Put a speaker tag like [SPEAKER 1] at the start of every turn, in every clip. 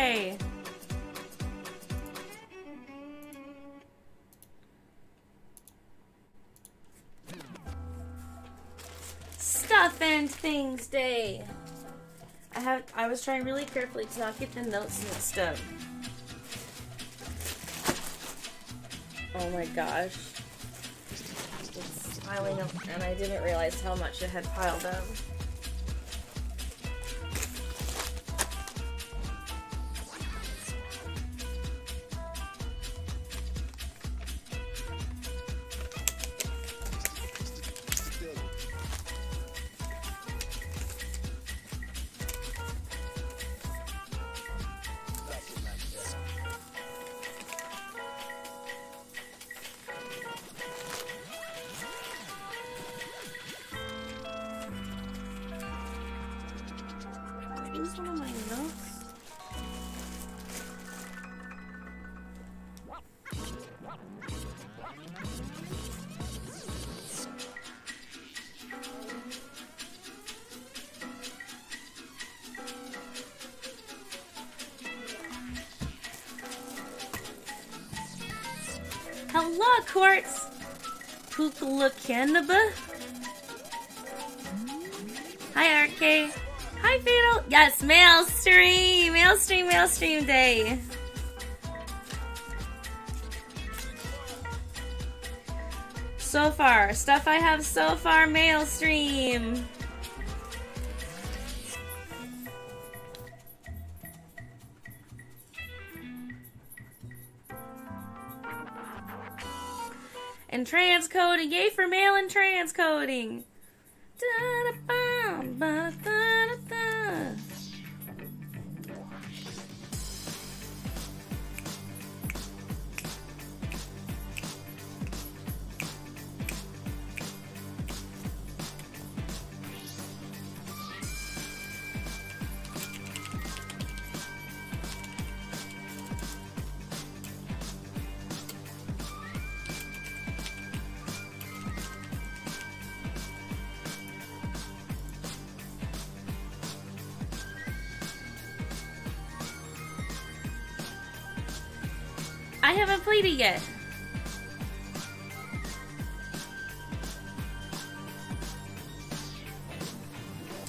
[SPEAKER 1] Yay! Stuff and things day. I have I was trying really carefully to not get the notes mixed up. Oh my gosh. It's piling up and I didn't realize how much it had piled up. Where's one of my notes? Hello, Quartz! Pukala Canaba? Hi, RK. Yes, mail stream. Mail stream, mail stream day. So far, stuff I have so far, mail stream. And transcoding. Yay for mail and transcoding.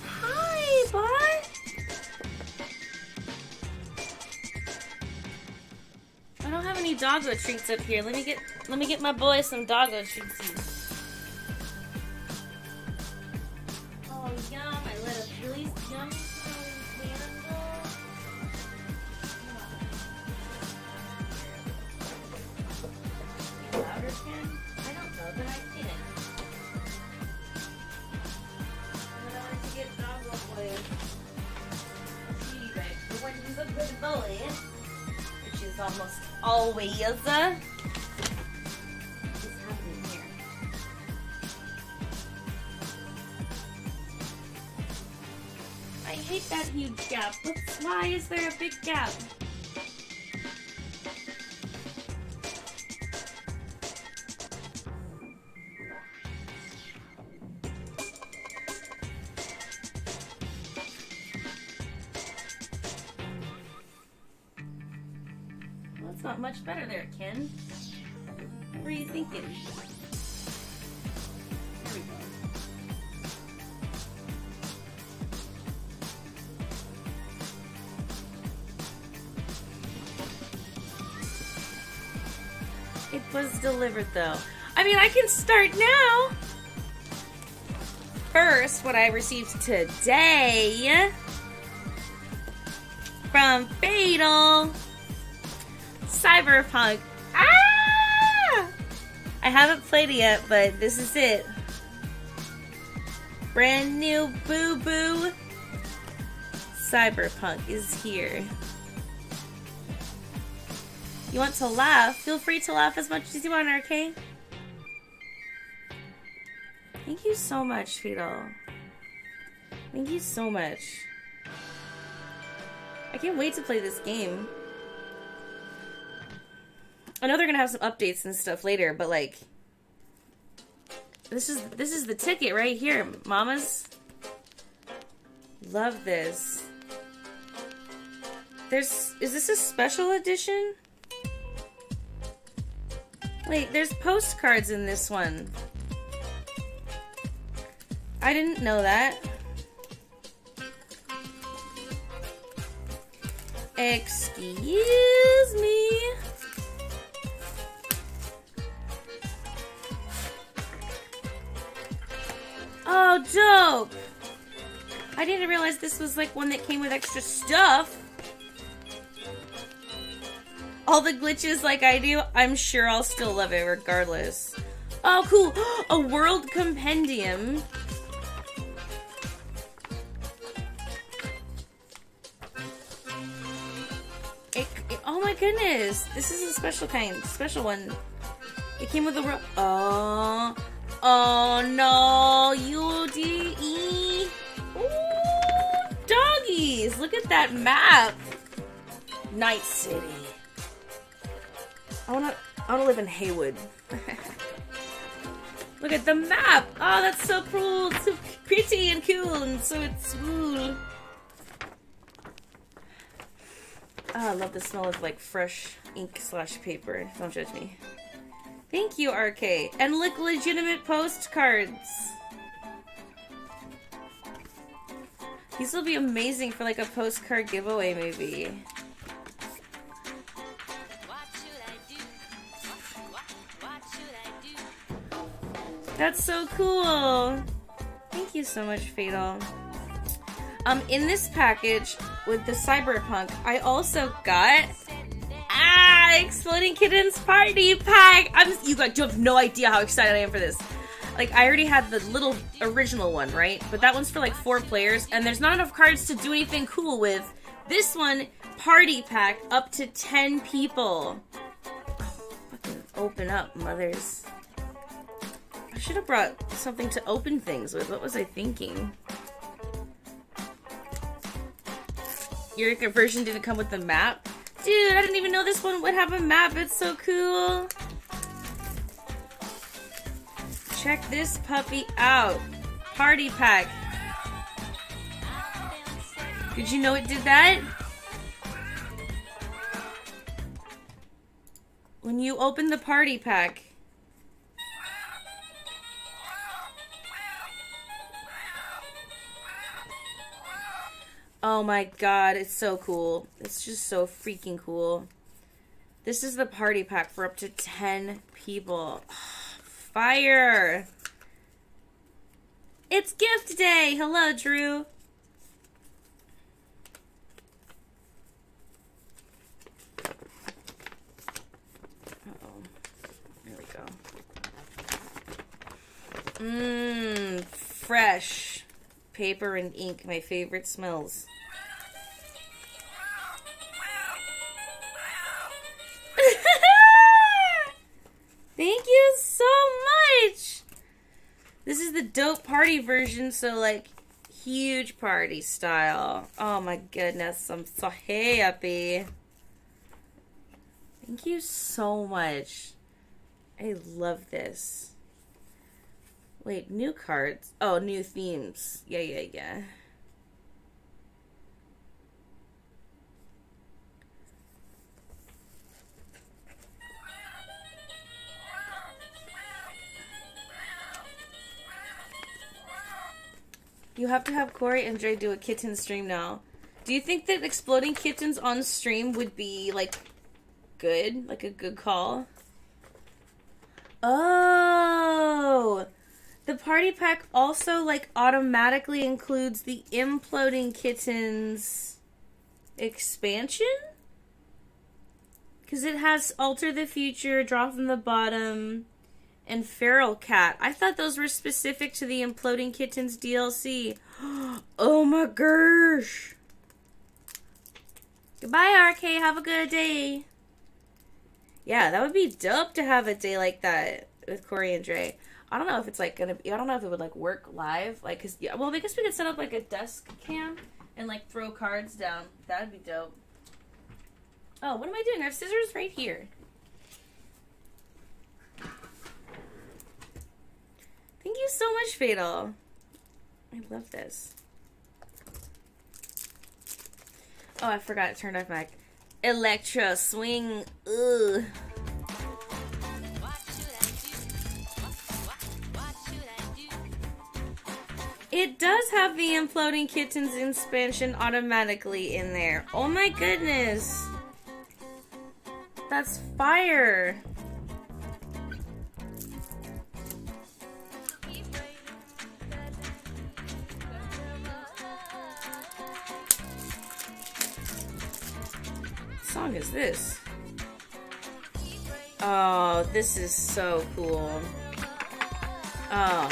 [SPEAKER 1] Hi, bud. I don't have any doggo treats up here. Let me get let me get my boy some doggo treats. Big gap? Well, that's not much better there, Ken. What were you thinking? Was delivered though. I mean, I can start now. First, what I received today from Fatal Cyberpunk. Ah! I haven't played it yet, but this is it. Brand new Boo Boo Cyberpunk is here. You want to laugh? Feel free to laugh as much as you want, RK. Thank you so much, Fido. Thank you so much. I can't wait to play this game. I know they're gonna have some updates and stuff later, but like, this is this is the ticket right here, mamas. Love this. There's is this a special edition? Wait, there's postcards in this one. I didn't know that. Excuse me. Oh, dope. I didn't realize this was like one that came with extra stuff. All the glitches like I do, I'm sure I'll still love it regardless. Oh, cool. A world compendium. It, it, oh my goodness. This is a special kind, special one. It came with a world. Oh. Uh, oh no. UDE. Ooh, doggies. Look at that map. Night City. I wanna I wanna live in Heywood. Look at the map! Oh, that's so cool! It's so pretty and cool and so it's cool. Oh, ah, I love the smell of like fresh ink slash paper. Don't judge me. Thank you, RK. And look, legitimate postcards. These will be amazing for like a postcard giveaway, maybe. That's so cool. Thank you so much, Fatal. Um, in this package with the Cyberpunk, I also got ah Exploding Kittens Party Pack. I'm you guys you have no idea how excited I am for this. Like I already had the little original one, right? But that one's for like four players, and there's not enough cards to do anything cool with. This one, party pack, up to ten people. Fucking open up, mothers should have brought something to open things with. What was I thinking? Your version didn't come with the map? Dude, I didn't even know this one would have a map. It's so cool. Check this puppy out. Party pack. Did you know it did that? When you open the party pack, Oh my god, it's so cool. It's just so freaking cool. This is the party pack for up to 10 people. Fire! It's gift day! Hello, Drew. Uh-oh. There we go. Mmm, fresh. Paper and ink, my favorite smells. Thank you so much! This is the dope party version, so like huge party style. Oh my goodness, I'm so happy. Thank you so much. I love this. Wait, new cards. Oh, new themes. Yeah, yeah, yeah. You have to have Corey and Dre do a kitten stream now. Do you think that exploding kittens on stream would be like good? Like a good call? Oh. The party pack also like automatically includes the imploding kittens expansion? Cuz it has alter the future, draw from the bottom, and Feral Cat. I thought those were specific to the Imploding Kittens DLC. oh my gosh. Goodbye, RK. Have a good day. Yeah, that would be dope to have a day like that with Corey and Dre. I don't know if it's like gonna be, I don't know if it would like work live. Like, cause, yeah, well, I guess we could set up like a desk cam and like throw cards down. That'd be dope. Oh, what am I doing? I have scissors right here. Thank you so much, Fatal. I love this. Oh, I forgot to turn off my Electro swing. Ugh. It does have the Imploding Kittens expansion automatically in there. Oh my goodness. That's fire. What song is this? Oh, this is so cool. Oh.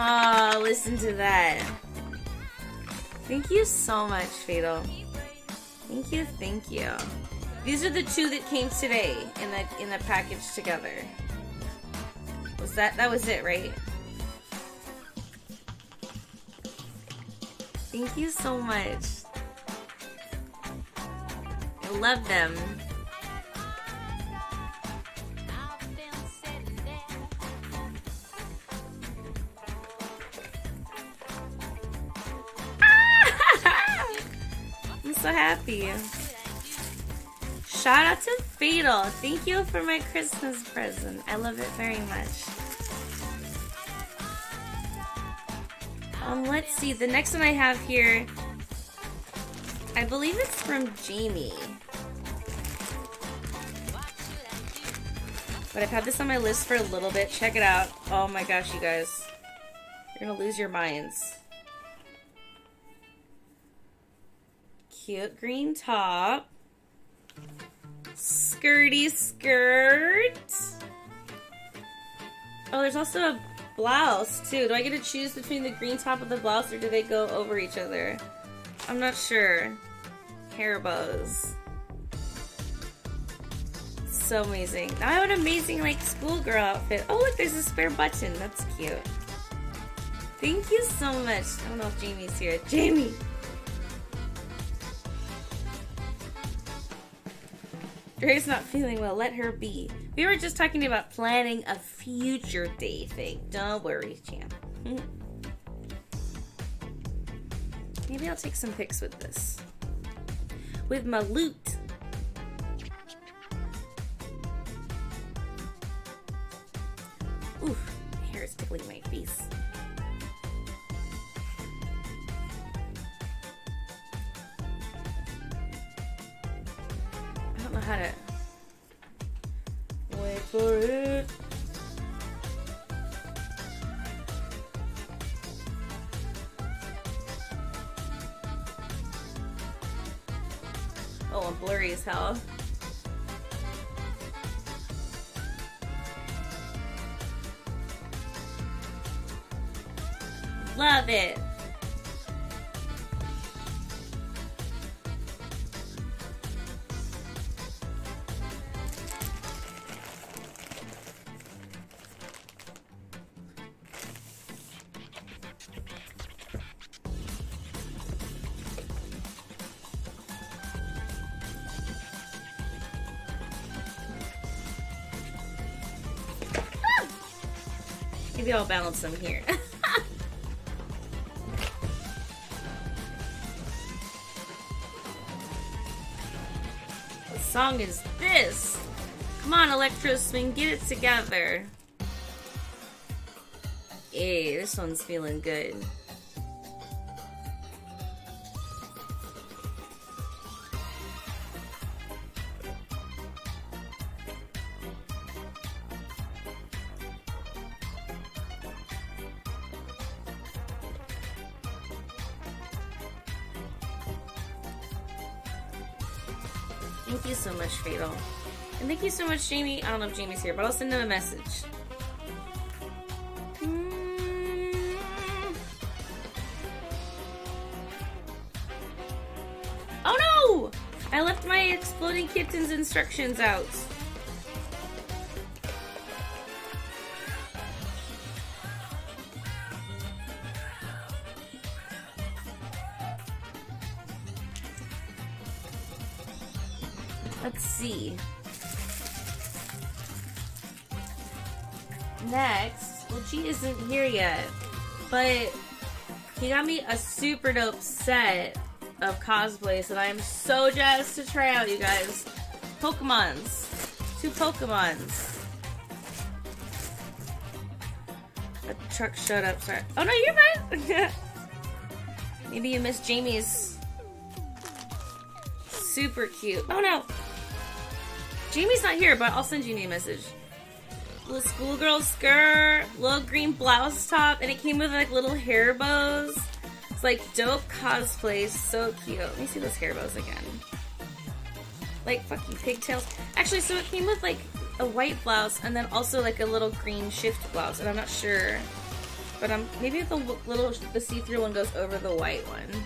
[SPEAKER 1] Oh, listen to that. Thank you so much, Fatal. Thank you, thank you. These are the two that came today in the in the package together. Was that that was it, right? Thank you so much. I love them. So happy. Shout out to Fatal. Thank you for my Christmas present. I love it very much. Um, let's see. The next one I have here, I believe it's from Jamie. But I've had this on my list for a little bit. Check it out. Oh my gosh, you guys. You're gonna lose your minds. Cute green top. Skirty skirt. Oh, there's also a blouse too. Do I get to choose between the green top and the blouse or do they go over each other? I'm not sure. Hair bows. So amazing. Now I have an amazing like schoolgirl outfit. Oh look, there's a spare button. That's cute. Thank you so much. I don't know if Jamie's here. Jamie! Dre's not feeling well. Let her be. We were just talking about planning a future day thing. Don't worry, champ. Maybe I'll take some pics with this. With my loot. Maybe I'll balance them here. what song is this? Come on, Electro Swing, get it together. Hey, this one's feeling good. Jamie. I don't know if Jamie's here, but I'll send him a message. Mm. Oh no! I left my exploding kittens instructions out. Isn't here yet, but he got me a super dope set of cosplays that I am so jazzed to try out, you guys. Pokemons. Two Pokemons. A truck showed up, sorry. Oh no, you're fine! Maybe you missed Jamie's super cute. Oh no! Jamie's not here, but I'll send you a message. Little schoolgirl skirt, little green blouse top, and it came with like little hair bows. It's like dope cosplay, so cute. Let me see those hair bows again. Like fucking pigtails. Actually, so it came with like a white blouse and then also like a little green shift blouse, and I'm not sure. But I'm maybe the little the see-through one goes over the white one.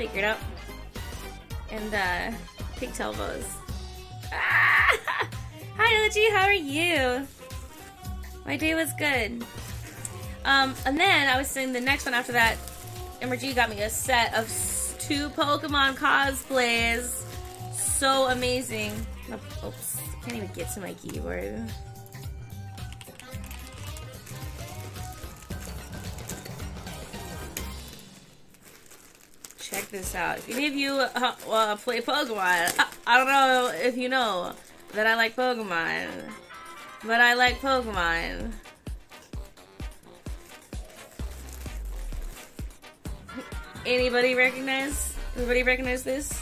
[SPEAKER 1] I'll figure it out. And uh pigtail bows. Ah! Hi Oji, how are you? My day was good. Um, and then I was saying the next one after that, MRG got me a set of two Pokemon cosplays. So amazing. Oops, I can't even get to my keyboard. Check this out. If any of you uh, uh, play Pokemon, I, I don't know if you know that I like Pokemon, but I like Pokemon. Anybody recognize? Anybody recognize this?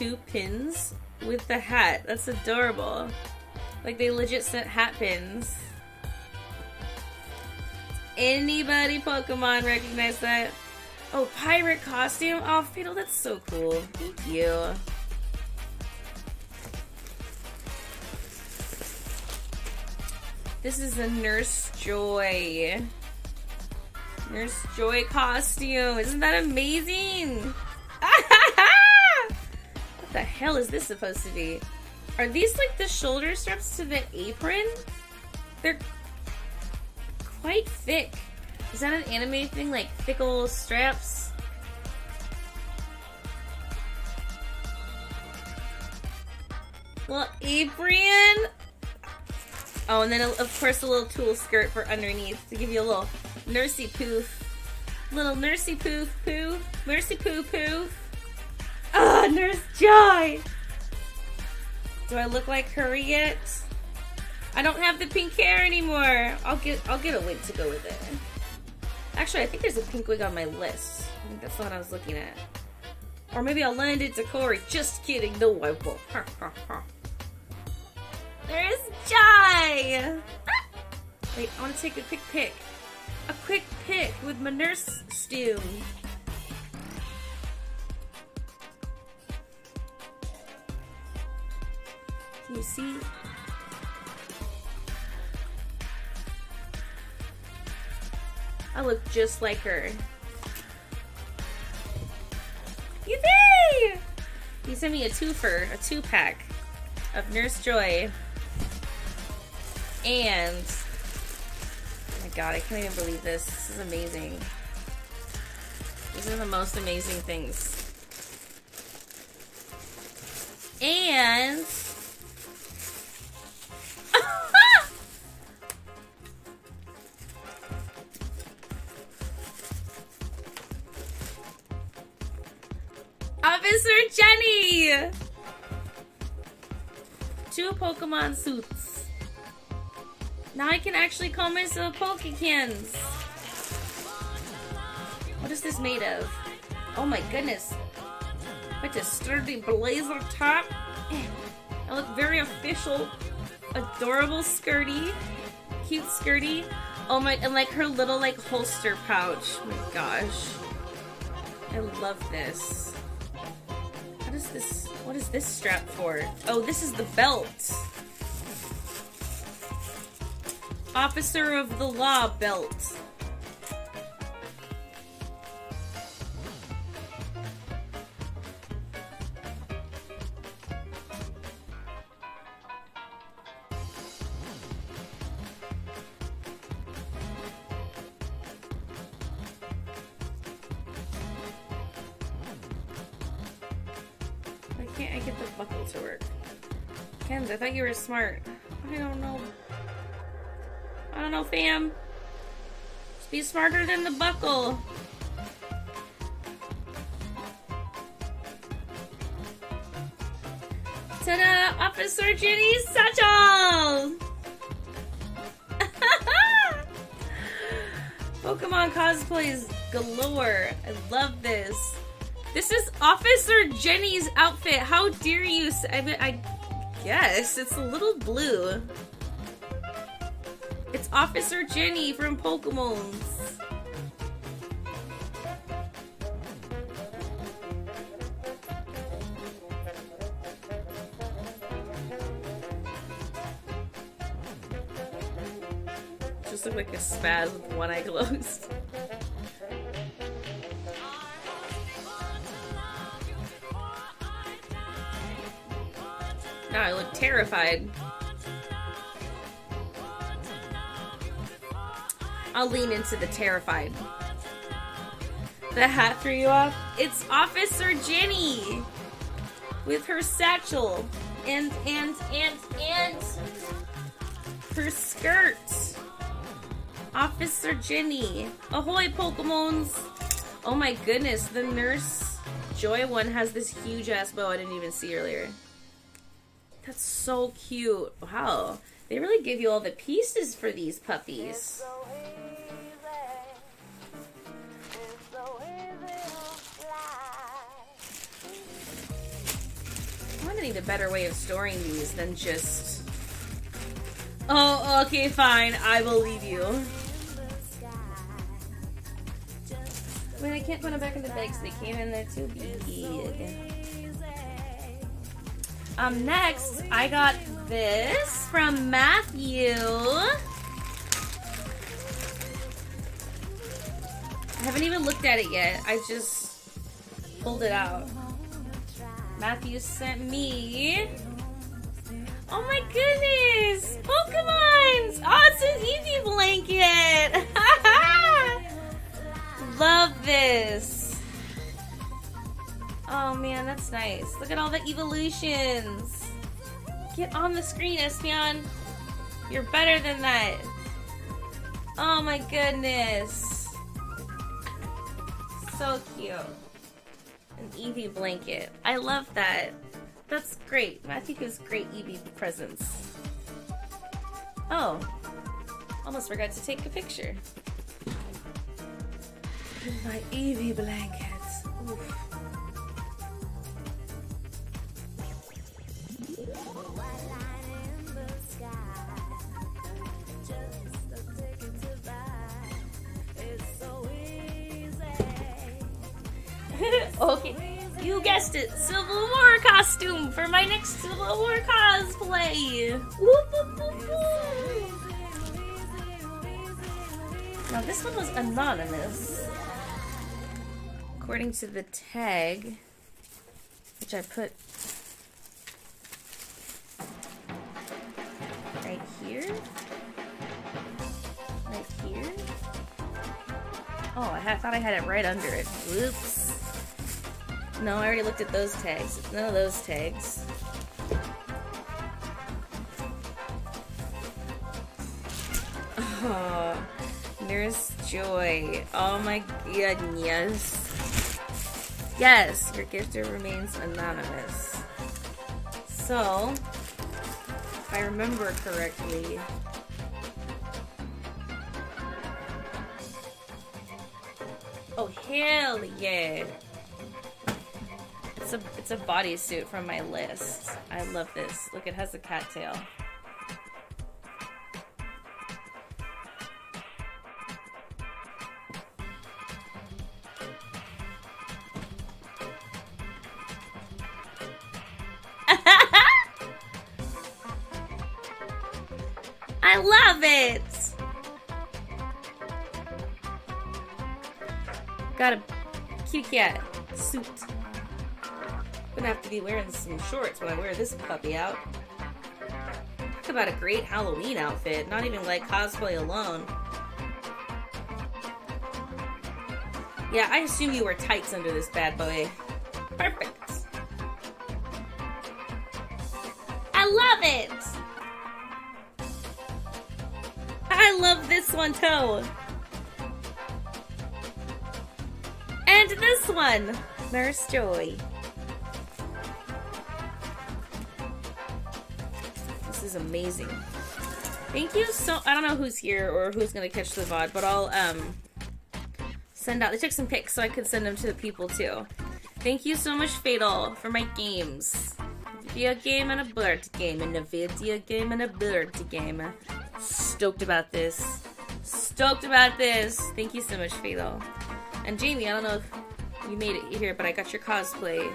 [SPEAKER 1] Two pins with the hat. That's adorable. Like they legit sent hat pins. Anybody Pokemon recognize that? Oh, pirate costume? Oh, Fatal, that's so cool. Thank you. This is a Nurse Joy. Nurse Joy costume. Isn't that amazing? What the hell is this supposed to be? Are these like the shoulder straps to the apron? They're quite thick. Is that an anime thing? Like fickle straps? Well, apron. Oh, and then of course a little tulle skirt for underneath to give you a little nursey poof. Little nursey poof poof. Nursey poof poof. Nurse Joy! Do I look like her yet? I don't have the pink hair anymore. I'll get I'll get a wig to go with it. Actually, I think there's a pink wig on my list. I think that's the one I was looking at. Or maybe I'll lend it to Corey. Just kidding. No, I won't. There's Jai! Wait, I want to take a quick pic. A quick pic with my nurse stew. You see? I look just like her. Yippee! He sent me a twofer, a two pack of Nurse Joy. And oh my god, I can't even believe this. This is amazing. These are the most amazing things. And Two Pokemon suits. Now I can actually call myself Pokekenz. What is this made of? Oh my goodness. Quite a sturdy blazer top. I look very official. Adorable skirty. Cute skirty. Oh my, and like her little like holster pouch. Oh my gosh. I love this. What is this? What is this strap for? Oh, this is the belt. Officer of the Law belt. I thought you were smart. I don't know. I don't know, fam. Just be smarter than the buckle. Ta-da! Officer Jenny Satchel! Pokemon cosplays galore. I love this. This is Officer Jenny's outfit. How dare you? I, I guess it's a little blue. It's Officer Jenny from Pokemon's. Just look like a spaz with one eye closed. Terrified. I'll lean into the terrified. The hat threw you off? It's Officer Jenny with her satchel and and and and her skirt. Officer Jenny. Ahoy, Pokemons! Oh my goodness, the Nurse Joy one has this huge ass bow I didn't even see earlier. That's so cute. Wow. They really give you all the pieces for these puppies. I'm gonna need a better way of storing these than just... Oh, okay, fine. I believe you. I mean, I can't put them back in the bag, bags. They came in there too big. Um, next, I got this from Matthew. I haven't even looked at it yet. I just pulled it out. Matthew sent me. Oh my goodness! Pokemons! Oh, it's an blanket! Love this! Oh man, that's nice. Look at all the evolutions. Get on the screen, Espeon. You're better than that. Oh my goodness. So cute. An Eevee blanket. I love that. That's great. Matthew gives great Eevee presents. Oh. Almost forgot to take a picture. My Eevee blankets. Oof. Okay, you guessed it. Civil War costume for my next Civil War cosplay. Now this one was anonymous. According to the tag, which I put right here. Right here. Oh, I thought I had it right under it. Whoops. No, I already looked at those tags. None of those tags. Oh, Nurse Joy. Oh my goodness. Yes, your gifter remains anonymous. So, if I remember correctly, Oh, hell yeah. It's a it's a bodysuit from my list. I love this. Look, it has a cattail. I love it! Got a cute cat suit. Be wearing some shorts when I wear this puppy out. Talk about a great Halloween outfit. Not even like cosplay alone. Yeah, I assume you wear tights under this bad boy. Perfect. I love it! I love this one too! And this one! Nurse Joy. Is amazing. Thank you so- I don't know who's here or who's gonna catch the VOD, but I'll, um, send out- they took some pics so I could send them to the people too. Thank you so much, Fatal, for my games. Video game and a bird game, and a video game and a bird game. Stoked about this. Stoked about this. Thank you so much, Fatal. And Jamie, I don't know if you made it here, but I got your cosplay.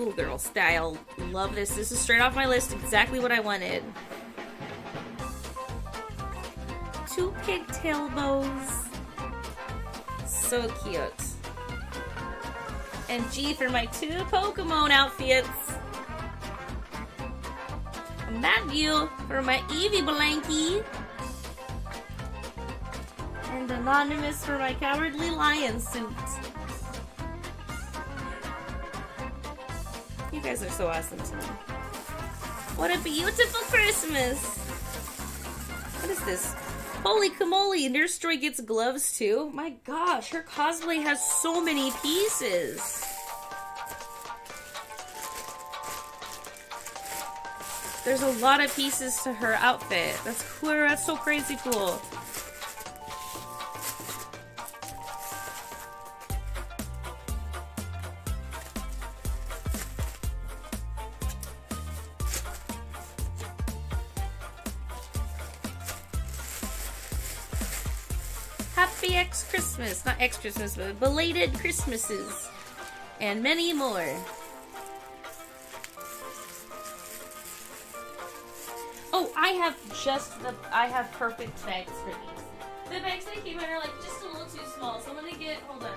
[SPEAKER 1] Schoolgirl style. Love this. This is straight off my list. Exactly what I wanted. Two pigtail bows. So cute. And G for my two Pokemon outfits. Matthew for my Eevee blankie. And Anonymous for my Cowardly Lion suit. You guys are so awesome to me. What a beautiful Christmas! What is this? Holy camole, Nurse Joy gets gloves too? My gosh, her cosplay has so many pieces. There's a lot of pieces to her outfit. That's cool. That's so crazy cool. Not X Christmas, but belated Christmases. And many more. Oh, I have just the I have perfect bags for these. The bags that came in are like just a little too small, so I'm gonna get hold on.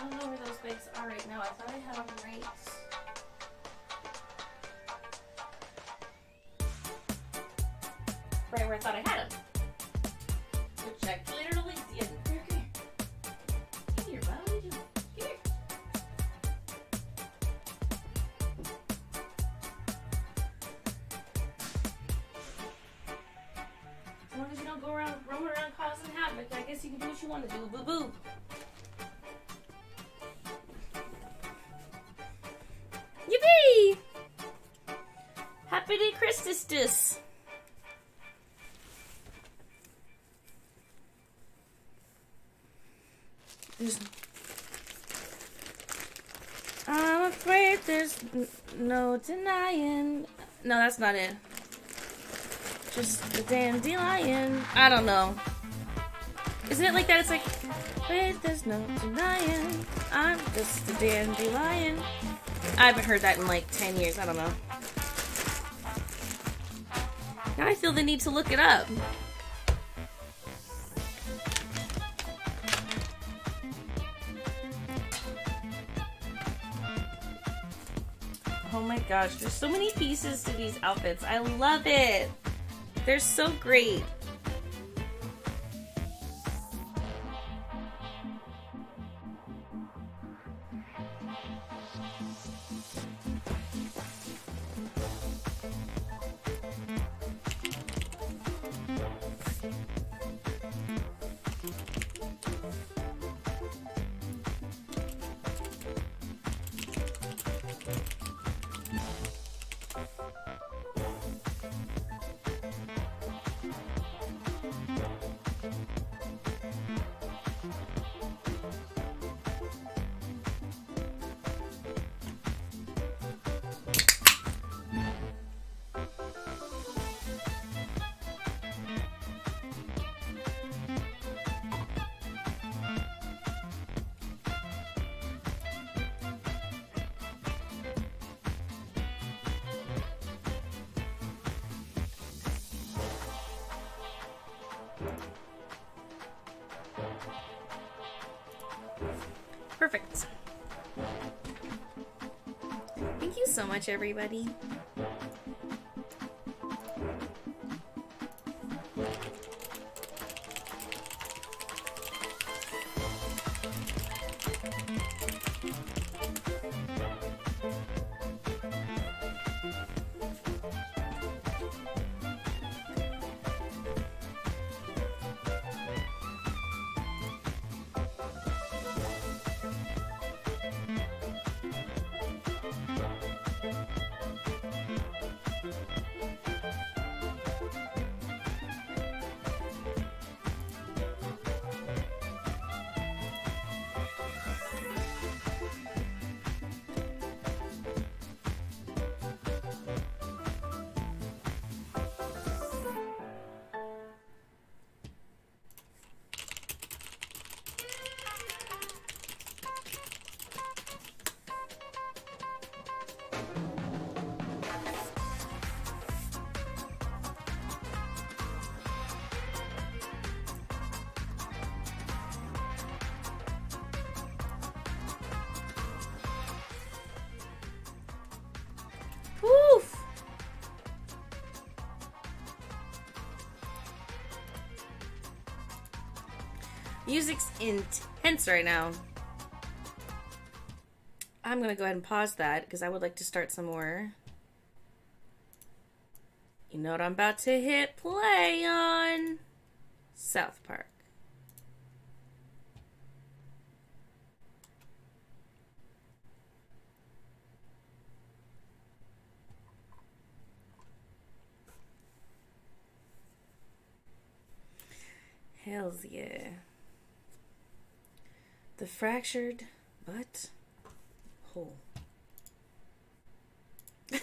[SPEAKER 1] I don't know where those bags are right now. I thought I had them right. Right where I thought I had them. Christmas! Just- I'm afraid there's no denying. No, that's not it. Just a dandelion. I don't know. Isn't it like that? It's like, wait, there's no denying. I'm just a dandelion. I haven't heard that in like 10 years. I don't know. Now I feel the need to look it up. Oh my gosh, there's so many pieces to these outfits. I love it. They're so great. Perfect. Thank you so much, everybody. Music's intense right now. I'm gonna go ahead and pause that because I would like to start some more. You know what I'm about to hit play on? South Park. Hells yeah. The fractured, butt Hole.